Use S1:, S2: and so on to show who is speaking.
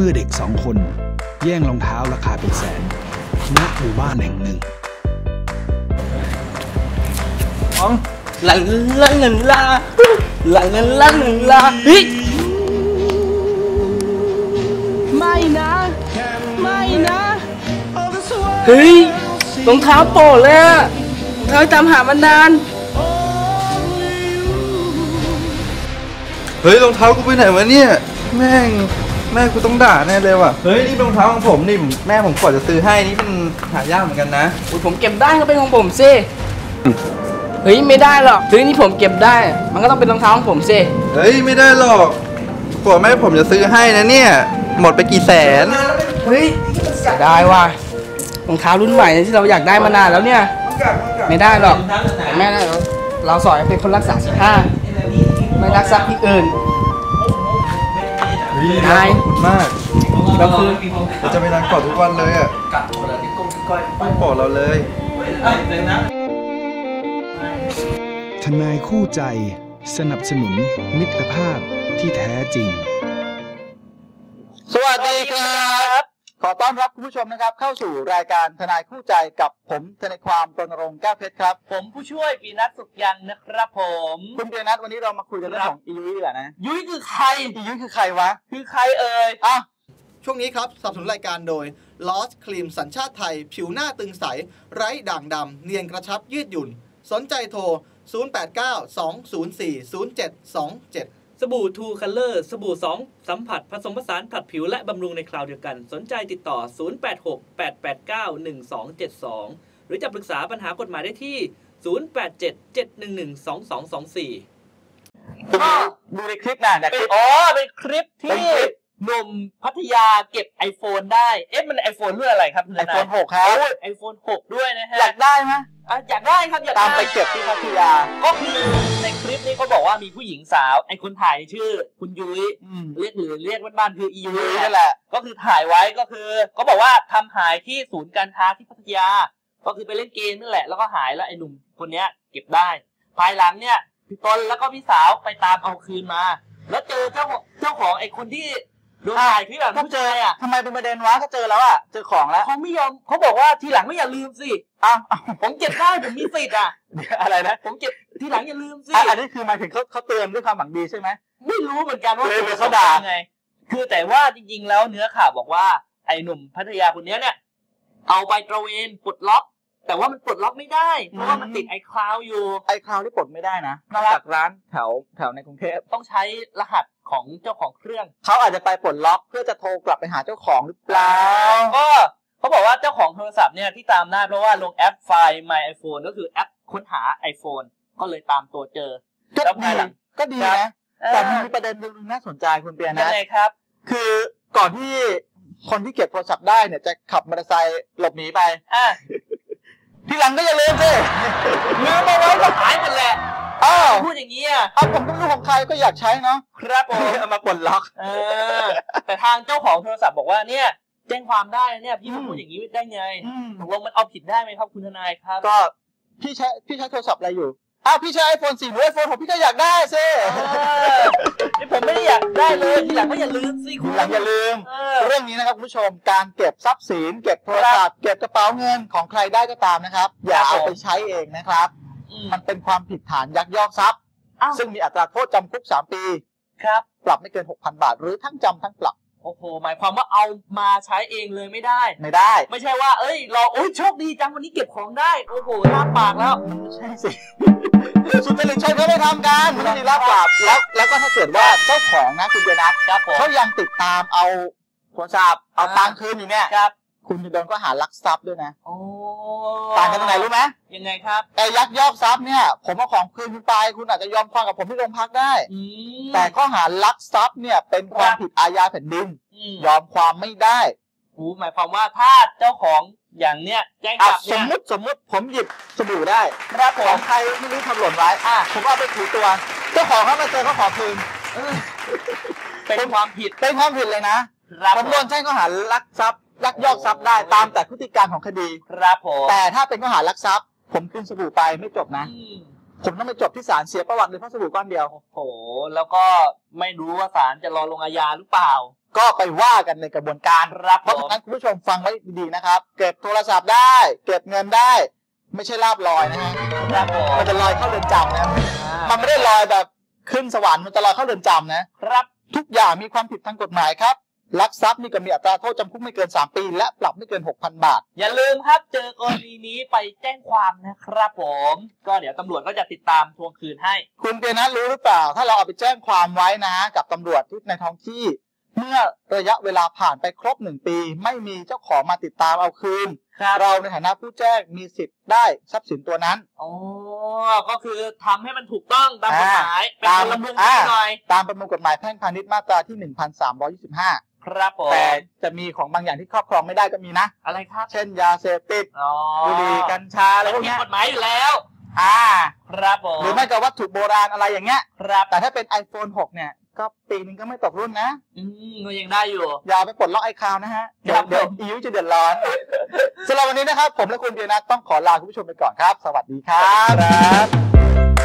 S1: เมื่อเด็กสองคน แย่งรองเท้าราคาเป็นแสนณหมู่บ้านแห่งหนึ่ง
S2: ของลันลันลันลาลันลันลันลันลาเฮ้ยไม่นะ ไม่นะ เฮ้ยรองเท้าโปรดเลยอะเราตามหามานาน
S3: เฮ้ยรองเท้ากูไปไหนวะเนี่ย แม่ง แม่กูต้องด่าแน่เลยว่ะ เฮ้ย นี่รองเท้าของผมนี่แม่ผมขอจะซื้อให้นี่มันหายากเหมือนกันนะ
S2: อุ๊ยผมเก็บได้ก็เป็นของผมสิเฮ้ยไม่ได้หรอกเฮ้ยนี่ผมเก็บได้ มันก็ต้องเป็นรองเท้าของผมสิ
S3: เฮ้ยไม่ได้หรอกกว่าแม่ผมจะซื้อให้นะเนี่ย หมดไปกี่แสน
S2: เฮ้ยเสียดายว่ะรองเท้ารุ่นใหม่ที่เราอยากได้มานานแล้วเนี่ย ไม่ได้หรอกแม่ได้หรอกเราสอนให้เป็นคนรักษาสิท่าไม่รักทรัพย์ที่อื่น
S3: เฮ้ย
S2: ได้
S3: ขอบคุณมาก
S2: ก็คือ
S3: เราจะไปร้านกอดทุกวันเลยอะไม่โปรดเราเลย
S1: ทนายคู่ใจ สนับสนุนมิตรภาพที่แท้จริง
S4: สวัสดีครับข อต้อนรับคุณผู้ชมนะครับ เข้าสู่รายการทนายคู่ใจกับผมทนายความรณรงค์แก้วเพชรครับ
S2: ผมผู้ช่วยปีนัทสุขยังนะครับผม
S4: คุณเปียนัทวันนี้เรามาคุยกันเรื่องของอียุ้ยดีกว่านะ
S2: ยุ้ยคือใคร
S4: อียุ้ยคือใครวะ
S2: คือใครเอ่ย
S4: อะ
S5: ช่วงนี้ครับสนับสนุนรายการโดย Lost Cream สัญชาติไทย ผิวหน้าตึงใส ไร้ด่างดำเนียนกระชับยืดหยุ่น สนใจโทร 0892040727
S6: สบู่ทูคัลเลอร์สบู่ 2 สัมผัสผสมผสานผัดผิวและบำรุงในคราวเดียวกัน สนใจติดต่อ 0868891272 หรือจะปรึกษาปัญหากฎหมายได้ที่ 0877112224
S4: ก็ดูในคลิปนะแต่ค
S2: เป็น
S4: ลิป
S2: อ๋อเป็นคลิป
S4: เป็น
S2: ที่
S4: คลิป
S2: หนุ่มพัทยาเก็บ iPhone ได้ เอ๊ะมัน iPhone รุ่นอะไรครับคุณ
S4: ไอ
S2: ทนาย
S4: โฟนหกครับ
S2: ไอโฟน6ด้วยนะฮะ
S4: อยากได้ไหม
S2: อะอยากได้ครับอยาก
S4: ตามไป
S2: ด้
S4: เก็บที่พัทยา
S2: ก็คือในคลิปนี้เขาบอกว่ามีผู้หญิงสาวไอคนถ่ายชื่อ คุณยุ้ย
S4: อืม
S2: เรียกหรือเรียกบ้านๆคืออี
S4: อี
S2: ยุ้
S4: ยุ้
S2: ย
S4: ย
S2: นั่
S4: นั่
S2: น
S4: น
S2: แหละ
S4: แหละ
S2: ก็คือถ่ายไว้ก็คือเขาบอกว่าทำหายที่ศูนย์การค้าที่พัทยา ก็คือไปเล่นเกมนั่นแหละแล้วก็หายแล้วไอ้หนุ่มคนเนี้ยเก็บได้ ภายหลังเนี่ยพี่ต้นแล้วก็พี่สาวไปตามเอาคืนมา แล้วเจอเจ้าของเจ้าของไอ้คนที่โดนถ่ายคลิปแบบ
S4: ก็
S2: ผู้
S4: เจ
S2: ชา
S4: อย
S2: อะ
S4: ทำไมเป็นประเด็นวะก็เจอแล้วอะเจอของแล้ว
S2: เขาไม่ยอมเขาบอกว่าทีหลังไม่อย่าลืมสิ
S4: อ้าวอ้าว
S2: ผมเก็บได้ผมมีสิทธิ์อะ
S4: อะไรนะ
S2: ผมเก็บทีหลังอย่าลืมสิ
S4: อะอันนี้คือหมายถึงเขาเขาเตือนด้วยความหวังดีใช่ไหม
S2: ไม่รู้เหมือนกันว่า
S4: เลยเลยเขาด่า
S2: ไง คือแต่ว่าจริงๆแล้วเนื้อข่าวบอกว่าไอ้หนุ่มพัทยาคนเนี้ยเนี่ย เอาไปตระเวนปลดล็อก แต่ว่ามันปลดล็อกไม่ได้ เพราะว่ามันติด iCloud อยู่
S4: iCloud ที่ปลดไม่ได้นะนอกจากร้านแถวแถวในกรุงเทพ
S2: ต้องใช้รหัสของเจ้าของเครื่อง
S4: เขาอาจจะไปปลดล็อกเพื่อจะโทรกลับไปหาเจ้าของหรือเปล่า
S2: ก็เขาบอกว่าเจ้าของโทรศัพท์เนี่ยที่ตามได้เพราะว่าลงแอปไฟล์ My iPhone ก็คือแอปค้นหา iPhone ก็เลยตามตัวเจอ
S4: ก็
S2: แล้ว
S4: ดี
S2: ภายหลัง
S4: ก็ดี
S2: ครับ
S4: นะแต่มันมีประเด็นหนึงน่าสนใจคุณเปีย
S2: ยัง
S4: นะ
S2: ไงครับ
S4: คือก่อนที่คนที่เก็บโทรศัพท์ได้เนี่ยจะขับมอเตอร์ไซค์หลบหนีไป
S2: อะ
S4: ทีหลังก็อย่าลืมสิ
S2: ลืมเอาไว้ก็หายหมดแหละ
S4: อ้าว
S2: พูดอย่างนี้อะ
S4: เอาผมก็ไม่รู้ของใครก็อยากใช้เนาะ
S2: ครับผม
S4: เอามาปลดล็อก
S2: เออแต่ทางเจ้าของโทรศัพท์บอกว่าเนี่ยแจ้งความได้นะเนี่ยพี่มา
S4: อืม
S2: พูดอย่างนี้ได้ไง
S4: อืม
S2: ตกลงมันเอาผิดได้ไหมครับคุณทนายครับ
S4: ก็พี่ใช้พี่ใช้โทรศัพท์อะไรอยู่ อ้าวพี่ใช้ไอโฟนสี่หรือไอโฟนหกพี่ก็อยากได้สิ
S2: เออนี่ผมไม่ได้อยากได้เลยทีหลังก็อย่าลืมสิคุ
S4: ที
S2: ณ
S4: หลังอย่าลืม
S2: เออ
S4: เรื่องนี้นะครับคุณผู้ชมการเก็บทรัพย์สิน เก็บโทรศัพท์เก็บกระเป๋าเงินของใครได้ก็ตามนะครับ อย่า
S2: ครับ
S4: เอา
S2: ผม
S4: ไปใช้เองนะครับ
S2: อืม
S4: มันเป็นความผิดฐานยักยอกทรัพย์
S2: อ้าว
S4: ซึ่งมีอัตราโทษจำคุก 3 ปี
S2: ครับ
S4: ปรับไม่เกิน 6,000 บาท หรือทั้งจำทั้งปรับ
S2: โอ้โห หมายความว่าเอามาใช้เองเลยไม่ได้
S4: ไม่ได้
S2: ไม่ใช่ว่า เอ้ย เราโอ้ยโชคดีจังวันนี้เก็บของได้ โอ้โหลาบปากแล้ว
S4: ไม่ใช่สิ สุจริตชนเขาไม่ทำกันมันต้องมีรับปรับแล้วแล้วก็ถ้าเกิดว่าเจ้าของนะคุณเจนัท
S2: ครับผม
S4: เขายังติดตามเอาโทรศัพท์เอา
S2: อ่า
S4: ตังค์คืนอยู่เนี่ย
S2: ครับ
S4: คุณจะโดนก็หารักทรัพย์ด้วยนะ
S2: โอ้
S4: ต่างกันตรงไหนรู้ไหม
S2: ยังไงครับ
S4: แต่ยักยอกทรัพย์เนี่ย ผมเอาของคืนคุณไปคุณอาจจะยอมความกับผมที่โรงพักได้
S2: อืม
S4: แต่ข้อหารักทรัพย์เนี่ยเป็นความผิดอาญาแผ่นดิน
S2: อืม
S4: ยอมความไม่ได้
S2: โอ้หมายความว่าถ้าเจ้าของอย่างเนี้ยแจ้ง
S4: อะ
S2: จับ
S4: ส
S2: เนี่
S4: ม
S2: ย
S4: มติสมมติผมหยิบสบู่ได้
S2: ครับผ
S4: ขอ
S2: ม
S4: งใครไม่รู้ทำหล่นไว้อะผมก็เอาไปถูตัว เจ้าของเขามาเจอเขาขอคืน
S2: เป็นความผิด
S4: เป็นความผิดเลยนะครับผมโดนแจ้งข้อหารักทรัพย์ ยักยอกทรัพย์ได้ตามแต่พฤติการของคดี
S2: ครับผม
S4: แต่ถ้าเป็นข้อหารักทรัพย์ ผมคืนสบู่ไปไม่จบนะ
S2: อืม
S4: ผมต้องไปจบที่ศาลเสียประวัติเลยเพราะสบู่ก้อนเดียว
S2: โอ้โห แล้วก็ไม่รู้ว่าศาลจะรอลงอาญาหรือเปล่า
S4: ก็ไปว่ากันในกระบวนการ
S2: ครับ
S4: เพราะ
S2: ผม
S4: ฉะนั้นคุณผู้ชมฟังไว้ดีๆนะครับ เก็บโทรศัพท์ได้ เก็บเงินได้ ไม่ใช่ลาบลอยนะฮะ
S2: ครับผม
S4: มันจะลอยเข้าเรือนจำนะมันไม่ได้ลอยแบบขึ้นสวรรค์มันจะลอยเข้าเรือนจำนะ
S2: ครับ
S4: ทุกอย่างมีความผิดทางกฎหมายครับ ลักทรัพย์นี่ก็มีอัตราโทษจำคุกไม่เกิน 3 ปี และปรับไม่เกิน 6,000 บาท
S2: อย่าลืมครับเจอกรณีนี้ไปแจ้งความนะครับผม ก็เดี๋ยวตำรวจก็จะติดตามทวงคืนให้
S4: คุณเปียนัทรู้หรือเปล่า ถ้าเราเอาไปแจ้งความไว้นะ กับตำรวจที่ในท้องที่ เมื่อระยะเวลาผ่านไปครบหนึ่งปี ไม่มีเจ้าของมาติดตามเอาคืน
S2: ครับ
S4: เราในฐานะผู้แจ้งมีสิทธิ์ได้ทรัพย์สินตัวนั้น
S2: อ๋อก็คือทำให้มันถูกต้องตามกฎหมายเป็น
S4: ตาม
S2: พลเมือง
S4: อ่า
S2: ดีหน่อย
S4: ตามประมวลกฎหมายแพ่งพาณิชย์มาตราที่ 1325
S2: ครับผม
S4: แต่จะมีของบางอย่างที่ครอบครองไม่ได้ก็มีนะ
S2: อะไรครับ
S4: เช่นยาเสพติด
S2: อ๋อ
S4: บุหรี่กัญชาอะไรพวก
S2: ผิด
S4: เนี้ย
S2: กฎหมายอยู่แล้ว
S4: อ่า
S2: ครับผม
S4: หรือไม่ก็วัตถุโบราณอะไรอย่างเงี้ย
S2: ครับ
S4: แต่ถ้าเป็น iPhone 6 เนี่ย ก็ปีนึงก็ไม่ตกรุ่นนะ
S2: อืมก็ยังได้อยู่
S4: อย่าไปปลดล็อกไอคาวนะฮะ เดี๋ย
S2: ครั
S4: ว
S2: บ
S4: เดี๋ยว
S2: ผม
S4: อิวจะเดือดร้อนสำหรับวันนี้นะครับ ผมและคุณเดียนัทต้องขอลาคุณผู้ชมไปก่อนครับ สวัสดีครับ